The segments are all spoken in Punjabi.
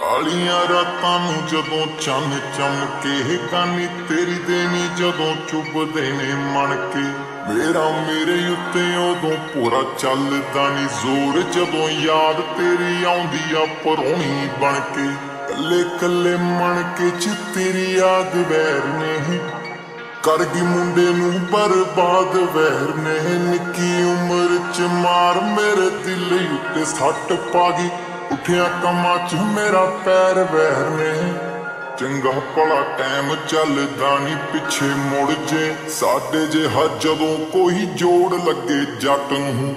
ਕਾਲੀਆਂ ਰਾਤਾਂ ਨੂੰ ਜਦੋਂ ਚੰਨ ਚਮਕੇ, ਕਾਨੀ ਤੇਰੀ ਦੇਣੀ ਜਦੋਂ ਚੁੱਭਦੇ ਨੇ ਮਣ ਕੇ ਮੇਰਾ ਮੇਰੇ ਉੱਤੇ ਉਦੋਂ ਪੂਰਾ ਚੱਲਦਾ ਨਹੀਂ ਜ਼ੋਰ, ਜਦੋਂ ਯਾਦ ਤੇਰੀ ਆਉਂਦੀ ਆ ਪਰੋਣੀ ਬਣ ਕੇ ਕੱਲੇ ਕੱਲੇ ਮਣ ਕੇ ਚ ਤੇਰੀ ਯਾਦ ਵੈਰ ਨਹੀਂ ਕਰ ਗਈ ਮੁੰਡੇ ਨੂੰ ਬਰਬਾਦ ਵੈਰ ਨੇ ਨਿੱਕੀ ਉਮਰ ਚ ਮਾਰ ਮੇਰੇ ਦਿਲ ਉੱਤੇ ਸੱਟ ਪਾ ਗਈ ਉੱਠਿਆ ਕਮਾਂ ਚ ਮੇਰਾ ਪੈਰ ਵੈਰ ਨੇ ਚੰਗਾ ਭਲਾ ਟਾਈਮ ਚੱਲਦਾ ਨਹੀਂ ਪਿੱਛੇ ਮੁੜ ਜੇ। ਸਾਡੇ ਜੇ ਹੱਜ ਜਦੋਂ ਕੋਈ ਜੋੜ ਲੱਗੇ ਜੱਟ ਨੂੰ।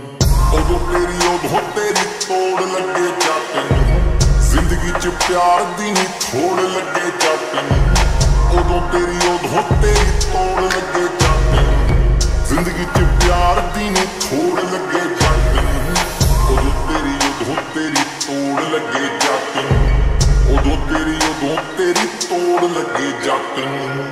ਉਦੋਂ ਤੇਰੀ ਉਦੋਂ ਤੇਰੀ ਤੋੜ ਲੱਗੇ ਜੱਟ ਨੂੰ। ਜ਼ਿੰਦਗੀ ਚ ਪਿਆਰ ਦੀ ਨਹੀਂ ਥੋੜ ਲੱਗੇ ਜੱਟ ਨੂੰ। ਉਦੋਂ ਤੇਰੀ ਉਦੋਂ ਤੇਰੀ ਲੱਗੇ ਜੱਟ ਨੂੰ। ਉਦੋਂ ਤੇਰੀ ਉਦੋਂ ਤੇਰੀ ਤੋੜ ਲੱਗੇ ਜੱਟ ਨੂੰ।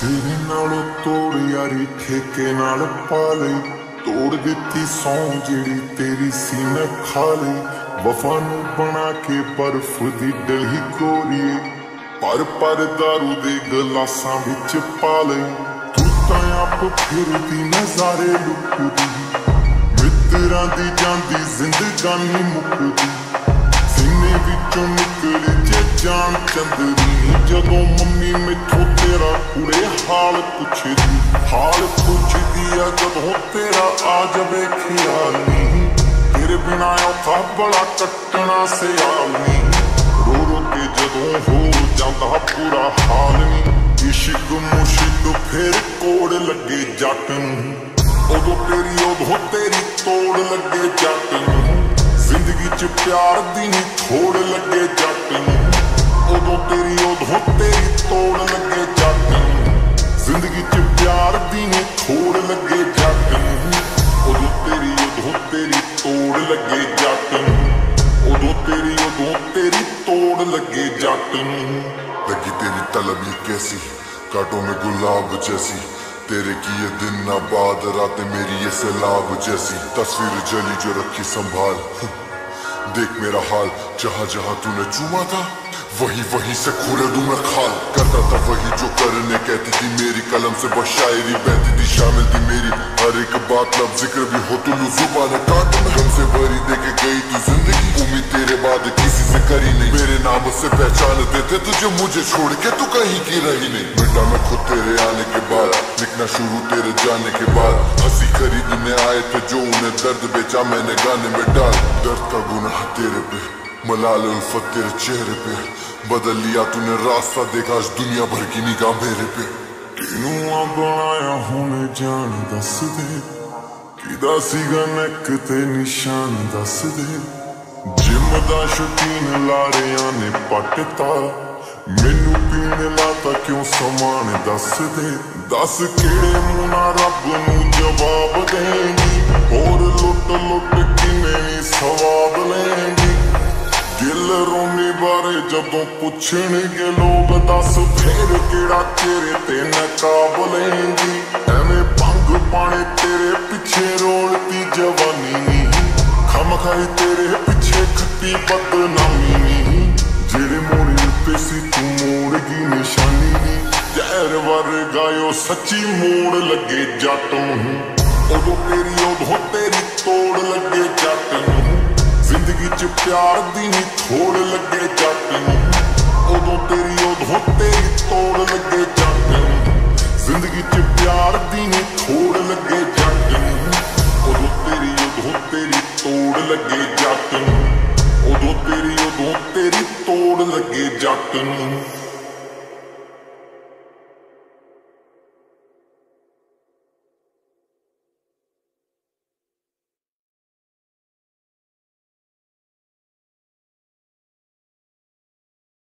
ਤੇਰੇ ਨਾਲ ਤੋੜ ਯਾਰੀ ਠੇਕੇ ਨਾਲ ਪਾ ਲਈ। ਤੋੜ ਦਿੱਤੀ ਸੌ ਜਿਹੜੀ ਤੇਰੀ ਸੀਨਾ ਖਾ ਲਈ ਵਫਾ ਨੂੰ ਬਣਾ ਕੇ ਬਰਫ ਦੀ ਡਲਹੀ ਕੋਰੀਏ ਪਰ ਪਰ ਦਾਰੂ ਦੇ ਗਲਾਸਾਂ ਵਿੱਚ ਪਾ ਲਈ। ਤੂੰ ਤਾਂ ਆਪ ਫਿਰਦੀ ਨਜ਼ਾਰੇ ਲੁੱਟਦੀ। ਮਿੱਤਰਾਂ ਦੀ ਜਾਂਦੀ ਜ਼ਿੰਦਗਾਨੀ ਮੁੱਕਦੀ। ਸੀਨੇ ਵਿੱਚੋਂ ਨਿਕਲ ਜੇ ਜਾਨ ਚੰਦਰੀ। ਜਦੋਂ ਮੰਮੀ ਮੈਥੋਂ ਤੇਰਾ ਕੁੜੇ ਹਾਲ ਪੁੱਛਦੀ। ਹਾਲ ਪੁੱਛਦੀ ਜਦੋਂ ਤੇਰਾ ਆ ਜਾਵੇ ਖਿਆਲ। ਤੇਰੇ ਬਿਨਾ ਔਖਾ ਬੜਾ ਕੱਟਣਾ ਸਿਆਲ। ਰੋ ਰੋ ਕੇ ਜਦੋਂ ਹੋ ਜਾਂਦਾ ਪੂਰਾ ਹਾਲ ਨਹੀਂ ਇਸ਼ਕ ਮੁਸ਼ਕ ਫਿਰ ਕੋੜ ਲੱਗੇ ਜੱਟ ਨੂੰ। ਉਦੋਂ ਤੇਰੀ ਉਦੋਂ ਤੇਰੀ ਤੋੜ ਲੱਗੇ ਜੱਟ ਨੂੰ। ਜ਼ਿੰਦਗੀ ਚ ਪਿਆਰ ਦੀ ਨਹੀਂ ਥੋੜ ਲੱਗੇ ਜੱਟ ਨੂੰ। ਉਦੋਂ ਤੇਰੀ ਉਦੋਂ ਤੇਰੀ ਤੋੜ ਲੱਗੇ ਜੱਟ ਨੂੰ। ਜ਼ਿੰਦਗੀ ਚ ਪਿਆਰ ਦੀ ਨਹੀਂ ਥੋੜ ਲੱਗੇ ਜੱਟ ਨੂੰ ਉਦੋਂ ਤੇਰੀ ਉਦੋਂ ਤੇਰੀ ਤੋੜ ਲੱਗੇ ਜੱਟ ਨੂੰ ਉਦੋਂ ਤੇਰੀ ਉਦੋਂ ਤੇਰੀ ਤੋੜ ਲੱਗੇ ਜੱਟ ਨੂੰ लगी तेरी तलब ये कैसी कांटों में गुलाब जैसी तेरे की ये दिन ना बाद रातें मेरी ये सैलाब जैसी तस्वीर जली जो रखी संभाल देख मेरा हाल जहां जहां तूने चूमा था वही वही से खूरे दूँ मैं खाल। करता था वही जो करने कहती थी मेरी। कलम से बस शायरी बहती थी, शामिल थी मेरी। हर एक बात लब ज़िक्र भी हो तू ज़ुबान काट में हमसे भरी दे के गई तू ज़िंदगी। उम्मीद तेरे बाद किसी से करी नहीं। मेरे नाम से पहचान देते तुझे मुझे छोड़ के तू कहीं की रही नहीं। बेटा मैं खुद तेरे आने के बाद। लिखना शुरू तेरे जाने के बाद। हँसी खरीदने आए थे जो उन्हें दर्द बेचा मैंने गाने में डाल। दर्द का गुनाह तेरे पे मलाल उल्फत तेरे चेहरे पे बदल लिया तूने रास्ता देखा आज दुनिया भर की निगाह मेरे पे ਕਿਨੂੰ ਆ ਬਣਾਇਆ ਹੁਣ ਜਾਣ ਦੱਸ ਦੇ ਕਿਦਾ ਸੀਗਾ ਨੱਕ ਤੇ ਨਿਸ਼ਾਨ ਦੱਸ ਦੇ ਜਿਮ ਦਾ ਸ਼ੌਕੀਨ ਲਾਰਿਆਂ ਨੇ ਪੱਟਤਾ ਮੈਨੂੰ ਪੀਣ ਲਾਤਾ ਕਿਉਂ ਸਮਾਨ ਦੱਸ ਦੇ ਦੱਸ ਕਿਹੜੇ ਮੂੰਹ ਨਾਲ ਰੱਬ ਨੂੰ ਜਵਾਬ ਦੇਂਗੀ ਹੋਰ ਜਦੋਂ ਪੁੱਛਣਗੇ ਲੋਕ ਦੱਸ ਫੇਰ ਕਿਹੜਾ ਤੇਰੇ ਤੇ ਨਕਾਬ ਲੈਂਦੀ? ਐਵੇਂ ਭੰਗ ਪਾਣੇ ਤੇਰੇ ਪਿੱਛੇ ਰੋਲਤੀ ਜਵਾਨੀ ਖਮ ਖਾਈ ਤੇਰੇ ਪਿੱਛੇ ਖੱਟੀ ਬਦਨਾਮੀ ਨੀ ਜਿਹੜੇ ਮੋੜੇ ਉੱਤੇ ਸੀ ਤੂੰ ਮੋੜ ਗਈ ਨਿਸ਼ਾਨੀ ਨੀ ਜ਼ਹਿਰ ਵਰਗਾਇਓ ਸੱਚੀ ਮੋੜ ਲੱਗੇ ਜੱਟ ਨੂੰ। ਉਦੋਂ ਤੇਰੀ ਉਦੋਂ ਤੇਰੀ ਤੋੜ ਲੱਗੇ ਜੱਟ ਨੂੰ। ਜ਼ਿੰਦਗੀ ਚ ਪਿਆਰ ਦੀ ਨਹੀਂ ਥੋੜ ਲੱਗੇ ਜੱਟ ਉਦੋਂ ਤੇਰੀ ਉਦੋਂ ਤੇਰੀ ਤੋੜ ਲੱਗੇ ਜੱਟ ਨੂੰ। ਜ਼ਿੰਦਗੀ ਚ ਪਿਆਰ ਦੀ ਨਹੀਂ ਥੋੜ ਲੱਗੇ ਜੱਟ ਨੂੰ। ਉਦੋਂ ਤੇਰੀ ਉਦੋਂ ਤੇਰੀ ਤੋੜ ਲੱਗੇ ਜੱਟ ਨੂੰ। ਉਦੋਂ ਤੇਰੀ ਉਦੋਂ ਤੇਰੀ ਤੋੜ ਲੱਗੇ ਜੱਟ ਨੂੰ।